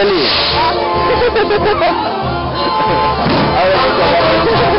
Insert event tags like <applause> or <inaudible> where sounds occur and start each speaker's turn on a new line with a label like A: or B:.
A: ali. <laughs> Olha